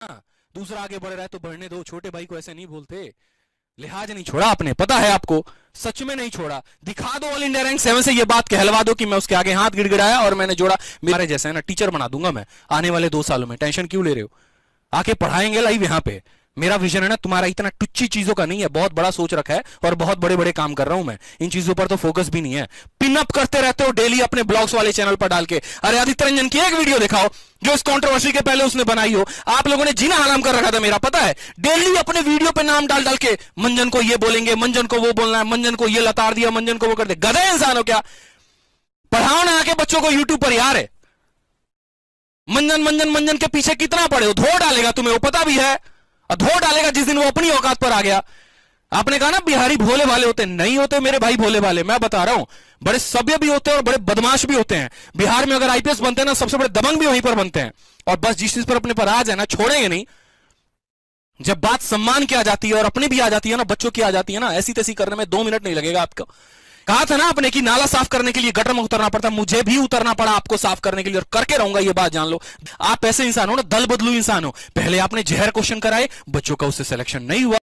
हाँ, दूसरा आगे बढ़ रहा है तो बढ़ने दो छोटे भाई को ऐसे नहीं बोलते। लिहाज नहीं छोड़ा आपने पता है आपको सच में नहीं छोड़ा। दिखा दो ऑल इंडिया रैंक सेवन से ये बात कहलवा दो कि मैं उसके आगे हाथ गिड़गिड़ाया और मैंने जोड़ा। मेरे जैसे है ना टीचर बना दूँगा मैं आने वाले दो सालों में टेंशन क्यों ले रहे हो? आके पढ़ाएँगे लाइव यहाँ पे। मेरा विजन है ना, तुम्हारा इतना टुच्ची चीज़ों का नहीं है, बहुत बड़ा सोच रखा है और बहुत बड़े बड़े काम कर रहा हूँ मैं। इन चीज़ों पर तो फोकस भी नहीं है। पिनअप करते रहते हो डेली अपने ब्लॉग्स वाले चैनल पर डाल के। अरे आदित्य रंजन की एक वीडियो दिखाओ, जो इस कंट्रोवर्सी के पहले उसने बनाई हो। आप लोगों ने जीना हराम कर रखा था मेरा, पता है? डेली अपने वीडियो पे नाम डाल डाल के, मंजन को ये बोलेंगे, मंजन को वो बोलना है, मंजन को ये लताड़ दिया, मंजन को वो कर दे। गधे इंसान हो क्या? पढ़ाओ ना आके बच्चों को यूट्यूब पर, यार। है मंजन मंजन मंजन के पीछे कितना पड़े हो? धो डालेगा तुम्हें, वो पता भी है। धो डालेगा, जिस दिन वो अपनी औकात पर आ गया। आपने कहा ना, बिहारी भोले भाले होते नहीं होते मेरे भाई भोले भाले, मैं बता रहा हूँ। बड़े सभ्य भी होते हैं और बड़े बदमाश भी होते हैं। बिहार में अगर आईपीएस बनते हैं ना, सबसे बड़े दबंग भी वहीं पर बनते हैं। और बस जिस चीज़ पर अपने पर आ जाए ना, छोड़ेंगे नहीं। जब बात सम्मान की आ जाती है और अपनी भी आ जाती है ना, बच्चों की आ जाती है ना, ऐसी तैसी करने में दो मिनट नहीं लगेगा आपको। कहा था ना आपने कि नाला साफ़ करने के लिए गटर में उतरना पड़ता, मुझे भी उतरना पड़ा आपको साफ़ करने के लिए, और करके रहूँगा, ये बात जान लो। आप ऐसे इंसान हो ना, दल बदलू इंसान हो। पहले आपने जहर क्वेश्चन कराए, बच्चों का उससे सिलेक्शन नहीं हुआ।